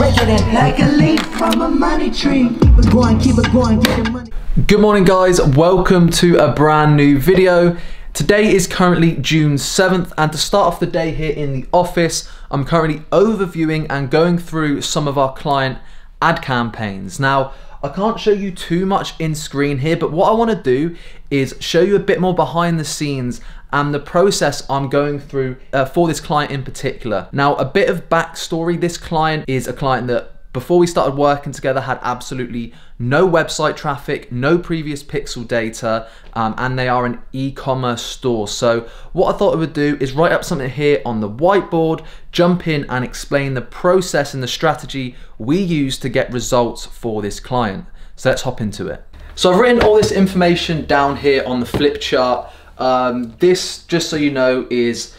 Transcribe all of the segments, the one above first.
Like a leaf from a money tree. Keep it going, keep it going, get money. Good morning guys, welcome to a brand new video. Today is currently June 7th and to start off the day here in the office, I'm currently overviewing and going through some of our client ad campaigns. Now, I can't show you too much in screen here, but what I wanna do is show you a bit more behind the scenes and the process I'm going through uh, for this client in particular. Now, a bit of backstory, this client is a client that before we started working together had absolutely no website traffic, no previous pixel data, um, and they are an e-commerce store. So what I thought I would do is write up something here on the whiteboard, jump in and explain the process and the strategy we use to get results for this client. So let's hop into it. So I've written all this information down here on the flip chart. Um, this, just so you know, is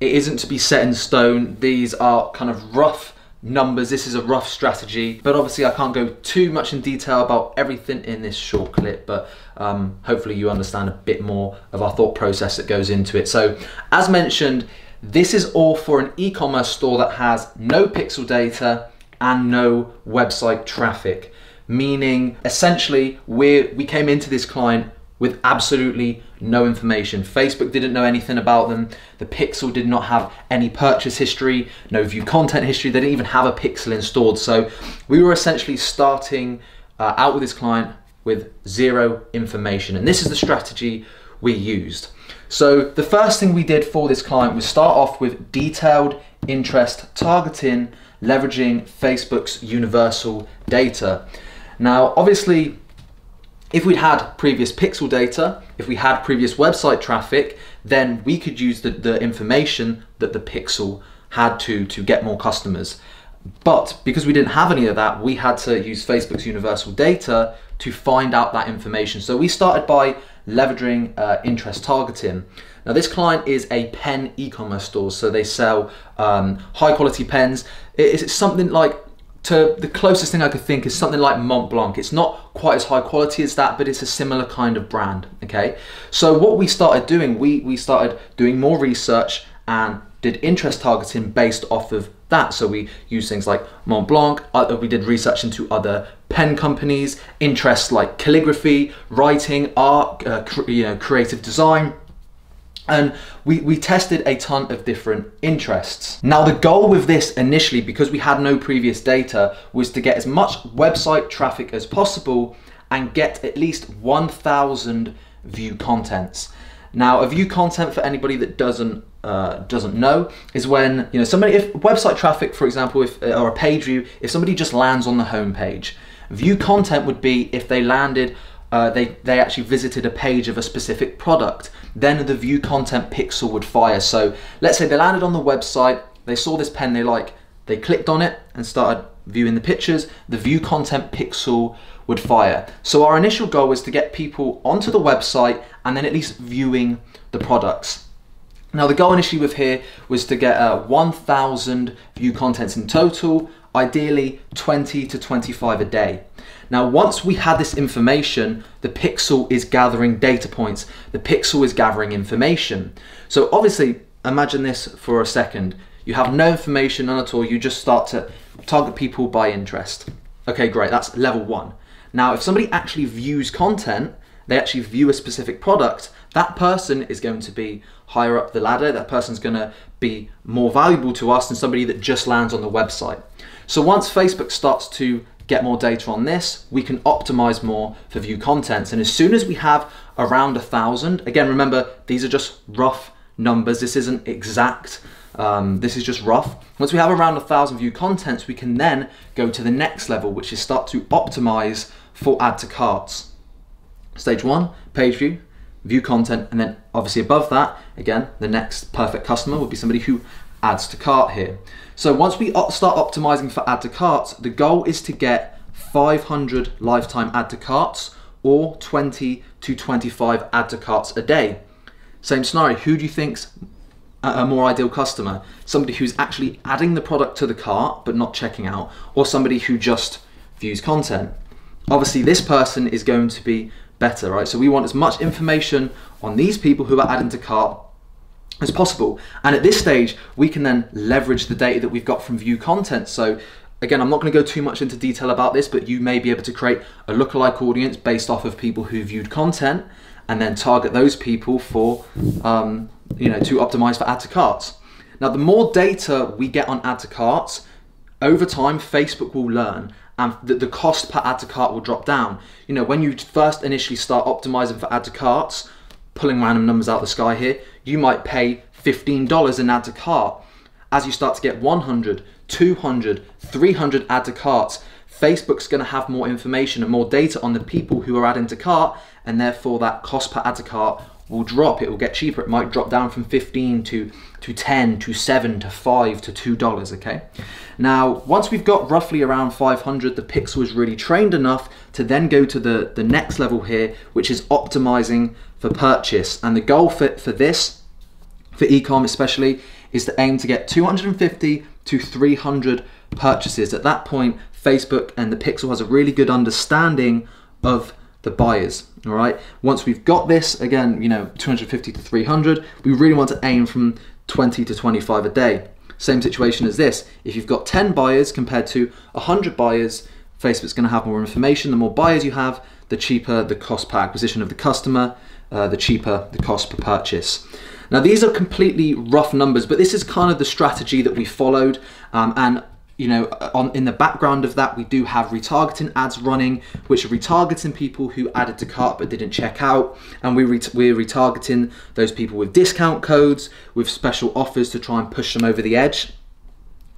it isn't to be set in stone. These are kind of rough numbers. This is a rough strategy, but obviously I can't go too much in detail about everything in this short clip, but um, hopefully you understand a bit more of our thought process that goes into it. So as mentioned, this is all for an e-commerce store that has no pixel data and no website traffic, meaning essentially we we came into this client with absolutely no information. Facebook didn't know anything about them. The Pixel did not have any purchase history, no view content history. They didn't even have a Pixel installed. So we were essentially starting uh, out with this client with zero information. And this is the strategy we used. So the first thing we did for this client was start off with detailed interest targeting, leveraging Facebook's universal data. Now, obviously, if we'd had previous pixel data, if we had previous website traffic, then we could use the, the information that the pixel had to, to get more customers. But because we didn't have any of that, we had to use Facebook's universal data to find out that information. So we started by leveraging uh, interest targeting. Now this client is a pen e-commerce store, so they sell um, high quality pens. It's something like to the closest thing I could think is something like Mont Blanc. It's not quite as high quality as that, but it's a similar kind of brand, okay? So what we started doing, we, we started doing more research and did interest targeting based off of that. So we used things like Mont Blanc, uh, we did research into other pen companies, interests like calligraphy, writing, art, uh, you know, creative design, and we, we tested a ton of different interests. Now the goal with this initially, because we had no previous data, was to get as much website traffic as possible and get at least 1,000 view contents. Now a view content for anybody that doesn't uh, doesn't know is when you know somebody if website traffic for example if or a page view if somebody just lands on the home page view content would be if they landed uh, they, they actually visited a page of a specific product, then the view content pixel would fire. So let's say they landed on the website, they saw this pen they like, they clicked on it and started viewing the pictures, the view content pixel would fire. So our initial goal was to get people onto the website and then at least viewing the products. Now the goal initially with here was to get uh, 1,000 view contents in total, ideally 20 to 25 a day. Now, once we had this information, the pixel is gathering data points. The pixel is gathering information. So obviously, imagine this for a second. You have no information, none at all. You just start to target people by interest. Okay, great, that's level one. Now, if somebody actually views content, they actually view a specific product, that person is going to be higher up the ladder. That person's going to be more valuable to us than somebody that just lands on the website. So once Facebook starts to get more data on this, we can optimize more for view contents. And as soon as we have around a thousand, again, remember, these are just rough numbers. This isn't exact. Um, this is just rough. Once we have around a thousand view contents, we can then go to the next level, which is start to optimize for add to carts. Stage one, page view, view content, and then obviously above that, again, the next perfect customer would be somebody who adds to cart here. So once we start optimizing for add to carts, the goal is to get 500 lifetime add to carts or 20 to 25 add to carts a day. Same scenario, who do you think's a more ideal customer? Somebody who's actually adding the product to the cart but not checking out, or somebody who just views content. Obviously, this person is going to be better, right? So we want as much information on these people who are adding to cart as possible. And at this stage, we can then leverage the data that we've got from view content. So again, I'm not going to go too much into detail about this, but you may be able to create a lookalike audience based off of people who viewed content and then target those people for, um, you know, to optimize for add to carts. Now, the more data we get on add to carts, over time, Facebook will learn and the, the cost per add to cart will drop down. You know, when you first initially start optimizing for add to carts, pulling random numbers out of the sky here, you might pay $15 in add to cart. As you start to get 100, 200, 300 add to carts, Facebook's going to have more information and more data on the people who are adding to cart, and therefore that cost per add to cart will drop. It will get cheaper. It might drop down from 15 to, to 10 to 7 to 5 to $2, okay? Now, once we've got roughly around 500, the pixel is really trained enough to then go to the, the next level here, which is optimizing for purchase. And the goal for, for this, for ecom especially, is to aim to get 250 to 300 purchases. At that point, Facebook and the Pixel has a really good understanding of the buyers. All right. Once we've got this, again, you know, 250 to 300, we really want to aim from 20 to 25 a day. Same situation as this. If you've got 10 buyers compared to 100 buyers, Facebook's going to have more information. The more buyers you have, the cheaper the cost per acquisition of the customer, uh, the cheaper the cost per purchase. Now, these are completely rough numbers, but this is kind of the strategy that we followed. Um, and you know, on in the background of that, we do have retargeting ads running, which are retargeting people who added to cart but didn't check out, and we ret- we're retargeting those people with discount codes, with special offers to try and push them over the edge.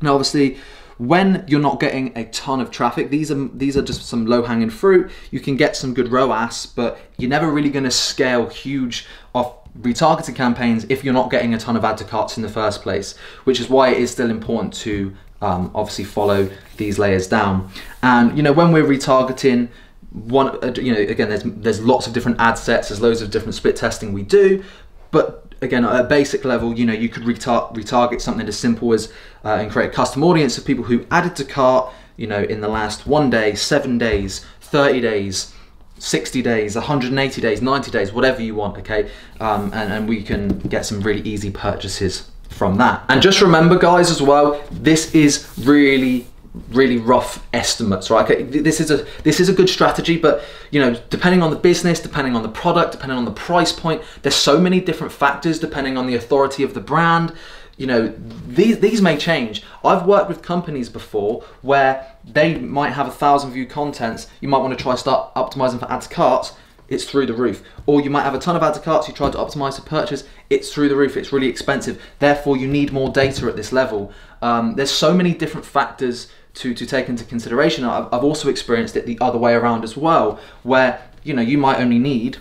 Now, obviously, when you're not getting a ton of traffic, these are these are just some low hanging fruit. You can get some good ROAS, but you're never really going to scale huge off retargeting campaigns if you're not getting a ton of add to carts in the first place, which is why it is still important to um, obviously follow these layers down. And you know when we're retargeting, one uh, you know again there's there's lots of different ad sets, there's loads of different split testing we do, but again at a basic level you know you could retar- retarget something as simple as uh, and create a custom audience of people who added to cart you know in the last one day, seven days, 30 days. 60 days, 180 days, 90 days, whatever you want, okay? Um, and, and we can get some really easy purchases from that. And just remember guys as well, this is really really rough estimates right? Okay this is a this is a good strategy but you know depending on the business depending on the product depending on the price point there's so many different factors depending on the authority of the brand. You know these these may change. I've worked with companies before where they might have a thousand view contents. You might want to try start optimizing for add to carts. It's through the roof. Or you might have a ton of add to carts, you try to optimize the purchase, it's through the roof, it's really expensive. Therefore, you need more data at this level. Um, there's so many different factors to, to take into consideration. I've, I've also experienced it the other way around as well, where you know you might only need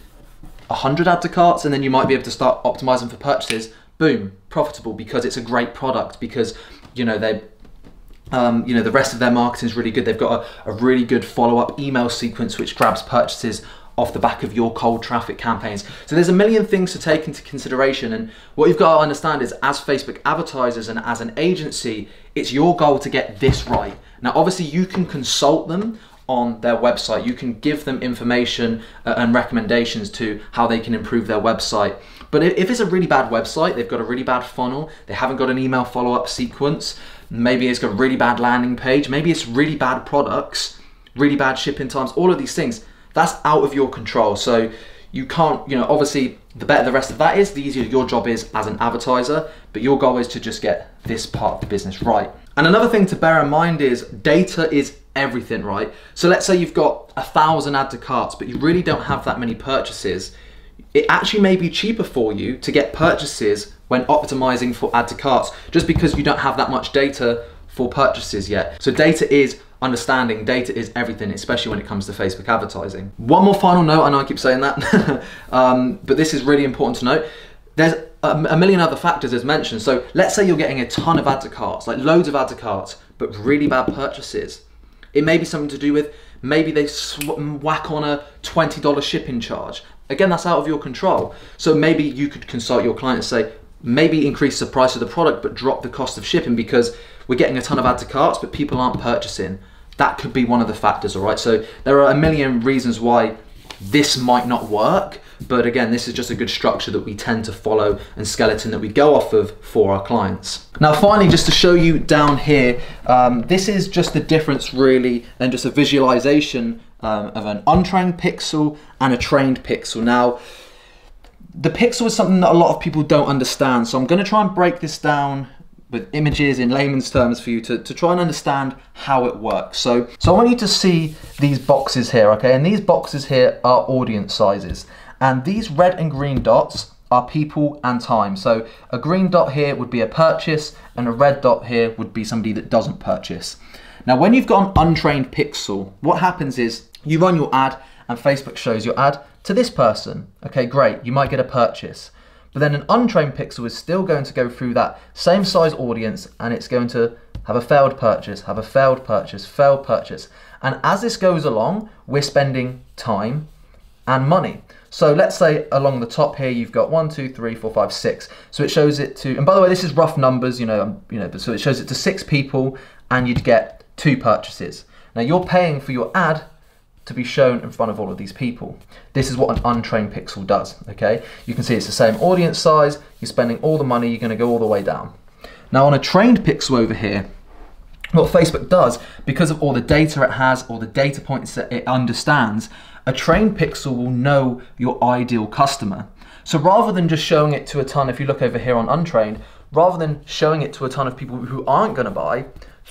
100 add to carts and then you might be able to start optimizing for purchases. Boom, profitable because it's a great product because you know they um, you know the rest of their marketing is really good. They've got a, a really good follow-up email sequence which grabs purchases off the back of your cold traffic campaigns. So there's a million things to take into consideration and what you've got to understand is as Facebook advertisers and as an agency, it's your goal to get this right. Now obviously you can consult them on their website. You can give them information uh, and recommendations to how they can improve their website. But if it's a really bad website, they've got a really bad funnel, they haven't got an email follow-up sequence, maybe it's got a really bad landing page, maybe it's really bad products, really bad shipping times, all of these things that's out of your control. So you can't, you know, obviously the better the rest of that is, the easier your job is as an advertiser, but your goal is to just get this part of the business right. And another thing to bear in mind is data is everything, right? So let's say you've got a thousand add to carts, but you really don't have that many purchases. It actually may be cheaper for you to get purchases when optimizing for add to carts, just because you don't have that much data for purchases yet. So data is understanding data is everything, especially when it comes to Facebook advertising. One more final note, I know I keep saying that, um, but this is really important to note. There's a, million other factors as mentioned. So let's say you're getting a ton of add to carts, like loads of add to carts, but really bad purchases. It may be something to do with maybe they whack on a $20 shipping charge. Again, that's out of your control. So maybe you could consult your client and say, maybe increase the price of the product, but drop the cost of shipping because we're getting a ton of add to carts, but people aren't purchasing that could be one of the factors, all right? So there are a million reasons why this might not work. But again, this is just a good structure that we tend to follow and skeleton that we go off of for our clients. Now, finally, just to show you down here, um, this is just the difference really and just a visualization um, of an untrained pixel and a trained pixel. Now, the pixel is something that a lot of people don't understand. So I'm gonna try and break this down with images in layman's terms for you to, to try and understand how it works. So, so I want you to see these boxes here, okay? And these boxes here are audience sizes. And these red and green dots are people and time. So a green dot here would be a purchase and a red dot here would be somebody that doesn't purchase. Now, when you've got an untrained pixel, what happens is you run your ad and Facebook shows your ad to this person. Okay, great, you might get a purchase. But then an untrained pixel is still going to go through that same size audience and it's going to have a failed purchase, have a failed purchase, failed purchase. And as this goes along, we're spending time and money. So let's say along the top here, you've got one, two, three, four, five, six. So it shows it to, and by the way, this is rough numbers, you know, um, you know, so it shows it to six people and you'd get two purchases. Now you're paying for your ad to be shown in front of all of these people. This is what an untrained pixel does, okay? You can see it's the same audience size, you're spending all the money, you're gonna go all the way down. Now on a trained pixel over here, what Facebook does, because of all the data it has, all the data points that it understands, a trained pixel will know your ideal customer. So rather than just showing it to a ton, if you look over here on untrained, rather than showing it to a ton of people who aren't gonna buy,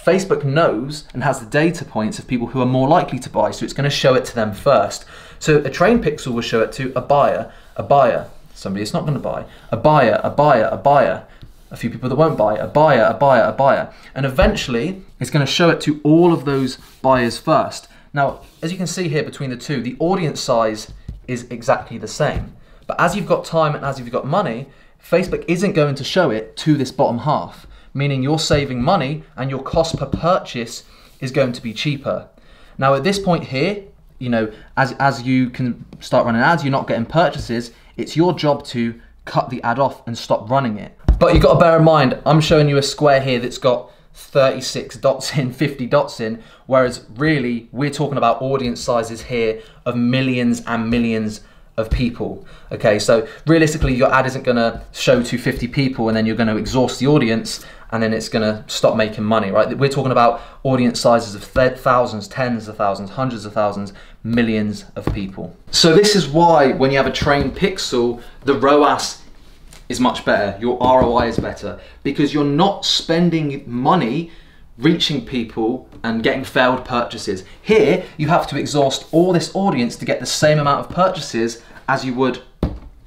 Facebook knows and has the data points of people who are more likely to buy, so it's going to show it to them first. So a trained pixel will show it to a buyer, a buyer, somebody it's not going to buy, a buyer, a buyer, a buyer, a few people that won't buy, a buyer, a buyer, a buyer. And eventually it's going to show it to all of those buyers first. Now, as you can see here between the two, the audience size is exactly the same. But as you've got time and as you've got money, Facebook isn't going to show it to this bottom half meaning you're saving money and your cost per purchase is going to be cheaper. Now at this point here, you know, as, as you can start running ads, you're not getting purchases, it's your job to cut the ad off and stop running it. But you've got to bear in mind, I'm showing you a square here that's got 36 dots in, 50 dots in, whereas really we're talking about audience sizes here of millions and millions of people. Okay, so realistically, your ad isn't going to show to 50 people and then you're going to exhaust the audience and then it's going to stop making money, right? We're talking about audience sizes of thousands, tens of thousands, hundreds of thousands, millions of people. So this is why when you have a trained pixel, the ROAS is much better. Your ROI is better because you're not spending money reaching people and getting failed purchases. Here, you have to exhaust all this audience to get the same amount of purchases as you would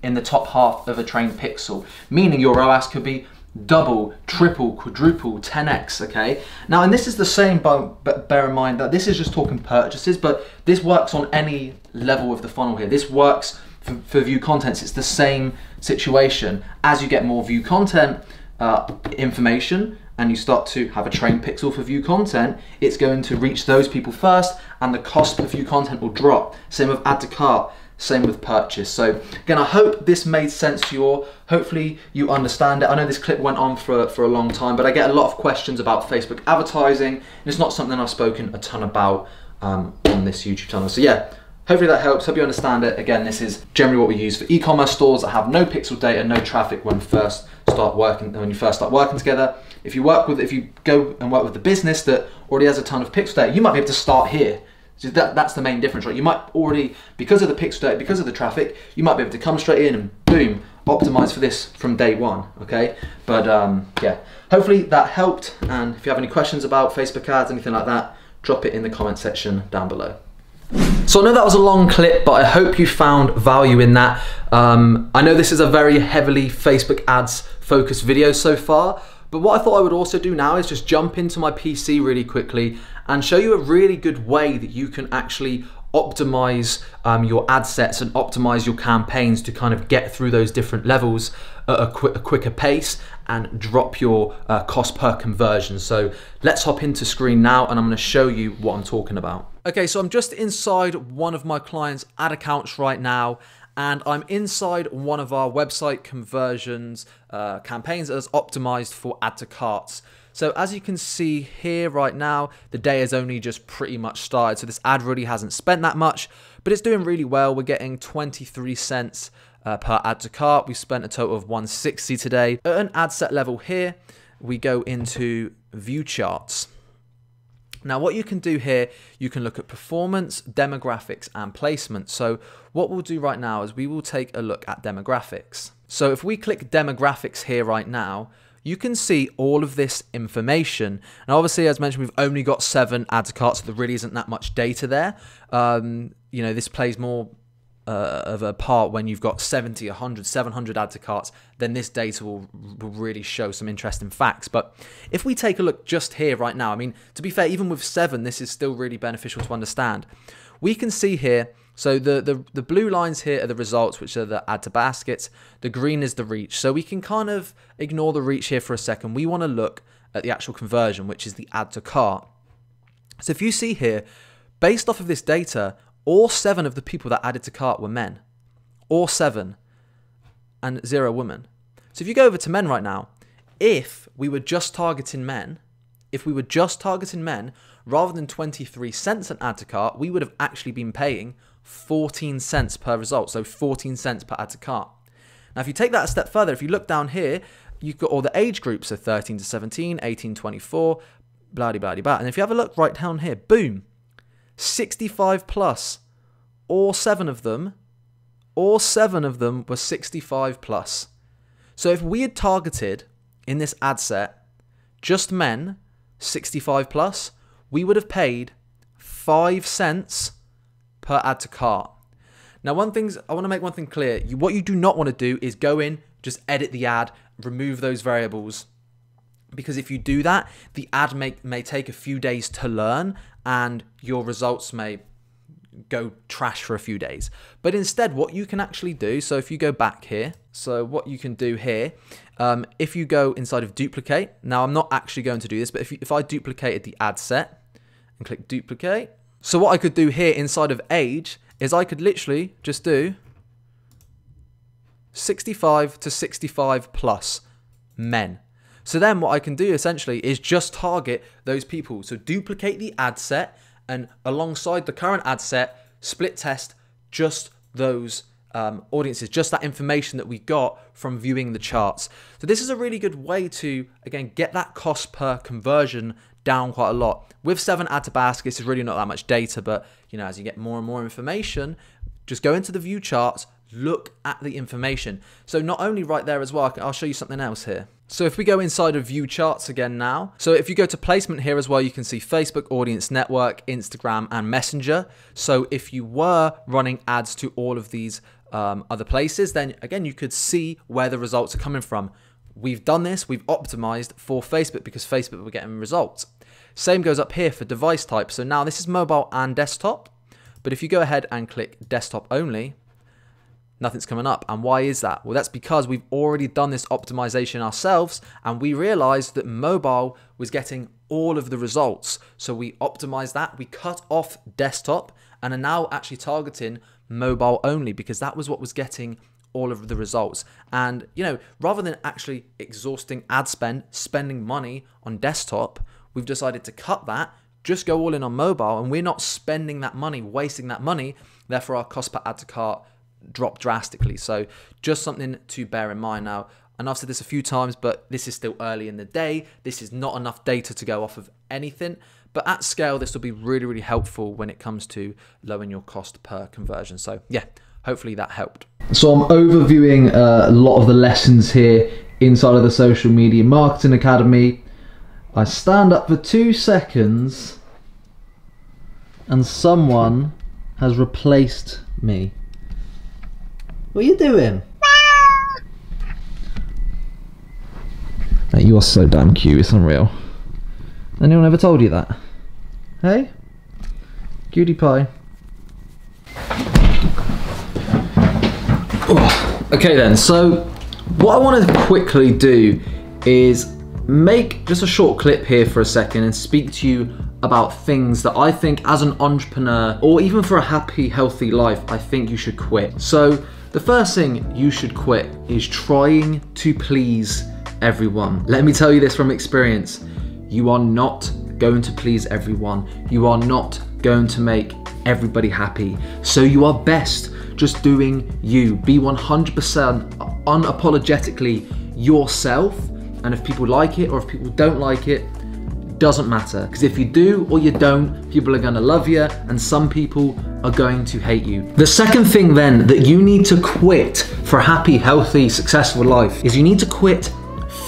in the top half of a trained pixel, meaning your ROAS could be double, triple, quadruple, 10x, okay? Now, and this is the same, but bear in mind that this is just talking purchases, but this works on any level of the funnel here. This works for, for view contents. It's the same situation. As you get more view content uh, information, and you start to have a trained pixel for view content, it's going to reach those people first and the cost per view content will drop. Same with add to cart, same with purchase. So again, I hope this made sense to you all. Hopefully you understand it. I know this clip went on for, for a long time, but I get a lot of questions about Facebook advertising. And it's not something I've spoken a ton about um, on this YouTube channel. So yeah, Hopefully that helps, hope you understand it. Again, this is generally what we use for e-commerce stores that have no pixel data, no traffic when first start working when you first start working together. If you work with if you go and work with the business that already has a ton of pixel data, you might be able to start here. So that, that's the main difference, right? You might already, because of the pixel data, because of the traffic, you might be able to come straight in and boom, optimize for this from day one, okay? But um, yeah, hopefully that helped. And if you have any questions about Facebook ads, anything like that, drop it in the comment section down below. So I know that was a long clip, but I hope you found value in that. Um, I know this is a very heavily Facebook ads focused video so far, but what I thought I would also do now is just jump into my PC really quickly and show you a really good way that you can actually optimize um, your ad sets and optimize your campaigns to kind of get through those different levels at a, qu a quicker pace and drop your uh, cost per conversion. So let's hop into screen now and I'm gonna show you what I'm talking about. Okay, so I'm just inside one of my clients' ad accounts right now and I'm inside one of our website conversions uh, campaigns that is optimized for add to carts. So as you can see here right now, the day has only just pretty much started. So this ad really hasn't spent that much, but it's doing really well. We're getting 23 cents uh, per add to cart. We spent a total of 160 today. At an ad set level here, we go into view charts. Now, what you can do here, you can look at performance, demographics, and placement. So what we'll do right now is we will take a look at demographics. So if we click demographics here right now, you can see all of this information. And obviously, as mentioned, we've only got seven add to carts, so there really isn't that much data there. Um, you know, this plays more uh, of a part when you've got 70, 100, 700 add to carts, then this data will, will really show some interesting facts. But if we take a look just here right now, I mean, to be fair, even with seven, this is still really beneficial to understand. We can see here, so the, the, the blue lines here are the results, which are the add to baskets. The green is the reach. So we can kind of ignore the reach here for a second. We want to look at the actual conversion, which is the add to cart. So if you see here, based off of this data, all seven of the people that added to cart were men. All seven. And zero women. So if you go over to men right now, if we were just targeting men, if we were just targeting men, rather than 23 cents an add to cart, we would have actually been paying 14 cents per result. So 14 cents per add to cart. Now, if you take that a step further, if you look down here, you've got all the age groups, so 13 to 17, 18 24, blah, blah, blah, blah. And if you have a look right down here, boom, 65 plus. All seven of them, all seven of them were 65 plus. So if we had targeted in this ad set just men 65 plus, we would have paid 5 cents per add to cart. Now, one thing I want to make one thing clear. You, what you do not want to do is go in, just edit the ad, remove those variables, because if you do that, the ad may, may take a few days to learn and your results may go trash for a few days. But instead, what you can actually do, so if you go back here, so what you can do here, um, if you go inside of duplicate, now I'm not actually going to do this, but if, you, if I duplicated the ad set and click duplicate, so what I could do here inside of age is I could literally just do 65 to 65 plus men. So then what I can do essentially is just target those people. So duplicate the add set and alongside the current ad set, split test just those um, audiences, just that information that we got from viewing the charts. So this is a really good way to, again, get that cost per conversion down quite a lot. With seven ad to baskets, it's really not that much data, but you know, as you get more and more information, just go into the view charts, look at the information. So not only right there as well, I'll show you something else here. So if we go inside of view charts again now, so if you go to placement here as well, you can see Facebook, Audience Network, Instagram, and Messenger. So if you were running ads to all of these um, other places, then again, you could see where the results are coming from. We've done this, we've optimized for Facebook because Facebook were getting results. Same goes up here for device type. So now this is mobile and desktop. But if you go ahead and click desktop only, nothing's coming up. And why is that? Well, that's because we've already done this optimization ourselves and we realized that mobile was getting all of the results. So we optimized that, we cut off desktop and are now actually targeting mobile only because that was what was getting all of the results. And, you know, rather than actually exhausting ad spend, spending money on desktop, we've decided to cut that, just go all in on mobile, and we're not spending that money, wasting that money. Therefore, our cost per add to cart drop drastically. So just something to bear in mind now. And I've said this a few times, but this is still early in the day. This is not enough data to go off of anything. But at scale, this will be really, really helpful when it comes to lowering your cost per conversion. So yeah, hopefully that helped. So I'm overviewing a lot of the lessons here inside of the Social Media Marketing Academy. I stand up for two seconds and someone has replaced me. What are you doing? you are so damn cute, it's unreal. Anyone ever told you that? Hey? Cutie pie. Oh, okay then, so what I want to quickly do is make just a short clip here for a second and speak to you about things that I think as an entrepreneur or even for a happy, healthy life, I think you should quit. So the first thing you should quit is trying to please everyone. Let me tell you this from experience. You are not going to please everyone. You are not going to make everybody happy. So you are best just doing you. Be 100% unapologetically yourself. And if people like it or if people don't like it, doesn't matter. Because if you do or you don't, people are to love you and some people are going to hate you. The second thing then that you need to quit for a happy, healthy, successful life is you need to quit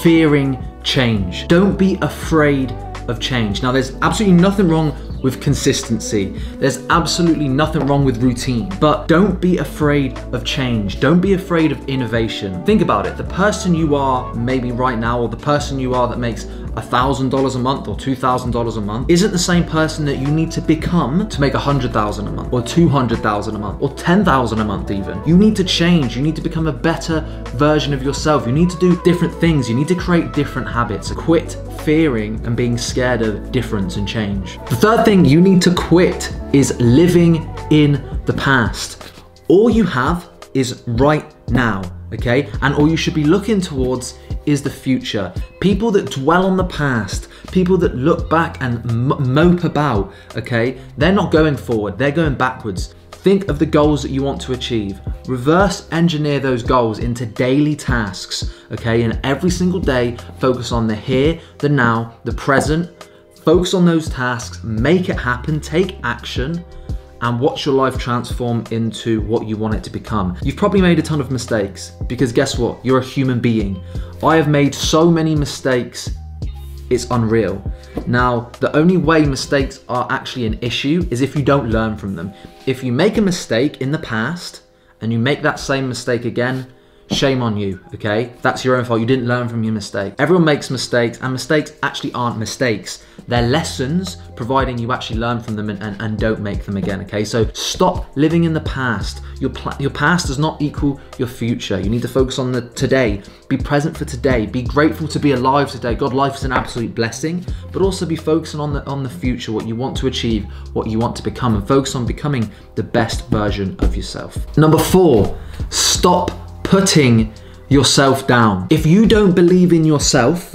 fearing change. Don't be afraid of change. Now, there's absolutely nothing wrong with consistency. There's absolutely nothing wrong with routine, but don't be afraid of change. Don't be afraid of innovation. Think about it. The person you are maybe right now, or the person you are that makes $1,000 a month or $2,000 a month isn't the same person that you need to become to make 100,000 a month or 200,000 a month or 10,000 a month even. You need to change. You need to become a better version of yourself. You need to do different things. You need to create different habits. Quit fearing and being scared of difference and change. The third thing you need to quit is living in the past. All you have is right now, okay? And all you should be looking towards is the future. People that dwell on the past, people that look back and mope about, okay? They're not going forward, they're going backwards. Think of the goals that you want to achieve. Reverse engineer those goals into daily tasks, okay? And every single day, focus on the here, the now, the present. Focus on those tasks, make it happen, take action, and watch your life transform into what you want it to become. You've probably made a ton of mistakes because guess what? You're a human being. I have made so many mistakes, it's unreal. Now, the only way mistakes are actually an issue is if you don't learn from them. If you make a mistake in the past and you make that same mistake again, shame on you, okay? That's your own fault. You didn't learn from your mistake. Everyone makes mistakes, and mistakes actually aren't mistakes. They're lessons, providing you actually learn from them and, and, and don't make them again, okay? So stop living in the past. Your, your past does not equal your future. You need to focus on the today. Be present for today. Be grateful to be alive today. God, life is an absolute blessing, but also be focusing on the, on the future, what you want to achieve, what you want to become, and focus on becoming the best version of yourself. Number four, stop putting yourself down. If you don't believe in yourself,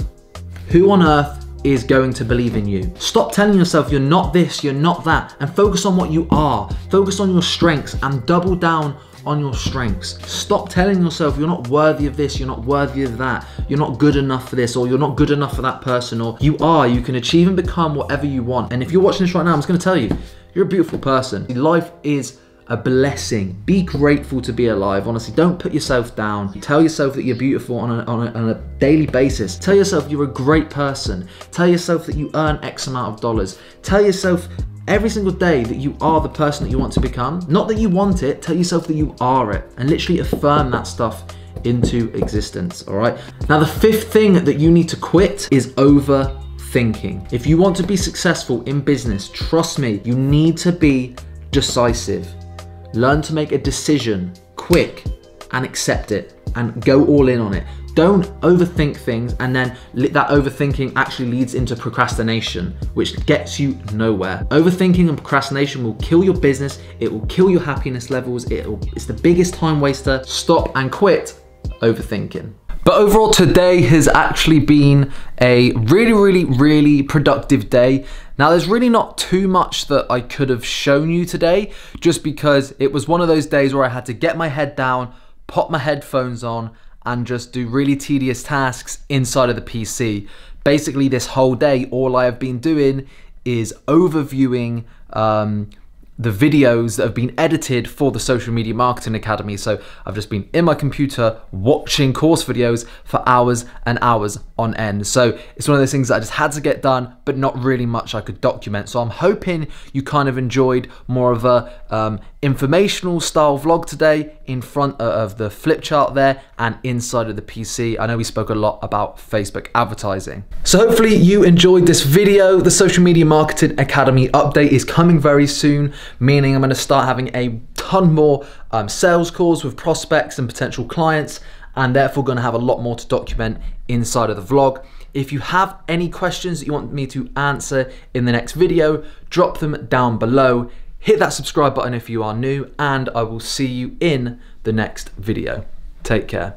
who on earth is going to believe in you? Stop telling yourself you're not this, you're not that, and focus on what you are. Focus on your strengths and double down on your strengths. Stop telling yourself you're not worthy of this, you're not worthy of that, you're not good enough for this, or you're not good enough for that person, or you are, you can achieve and become whatever you want. And if you're watching this right now, I'm just gonna tell you, you're a beautiful person. Life is a blessing. Be grateful to be alive. Honestly, don't put yourself down. Tell yourself that you're beautiful on a, on a, on a daily basis. Tell yourself you're a great person. Tell yourself that you earn X amount of dollars. Tell yourself every single day that you are the person that you want to become. Not that you want it, tell yourself that you are it. And literally affirm that stuff into existence, all right? Now, the fifth thing that you need to quit is overthinking. If you want to be successful in business, trust me, you need to be decisive. Learn to make a decision quick and accept it and go all in on it. Don't overthink things and then that overthinking actually leads into procrastination, which gets you nowhere. Overthinking and procrastination will kill your business, it will kill your happiness levels, it's the biggest time waster. Stop and quit overthinking. But overall, today has actually been a really, really, really productive day. Now, there's really not too much that I could have shown you today, just because it was one of those days where I had to get my head down, pop my headphones on, and just do really tedious tasks inside of the PC. Basically, this whole day, all I have been doing is overviewing um, the videos that have been edited for the Social Media Marketing Academy. So I've just been in my computer watching course videos for hours and hours on end. So it's one of those things that I just had to get done, but not really much I could document. So I'm hoping you kind of enjoyed more of a um, informational style vlog today in front of the flip chart there and inside of the PC. I know we spoke a lot about Facebook advertising. So hopefully you enjoyed this video. The Social Media Marketing Academy update is coming very soon, meaning I'm gonna start having a ton more um, sales calls with prospects and potential clients and therefore gonna have a lot more to document inside of the vlog. If you have any questions that you want me to answer in the next video, drop them down below. Hit that subscribe button if you are new, and I will see you in the next video. Take care.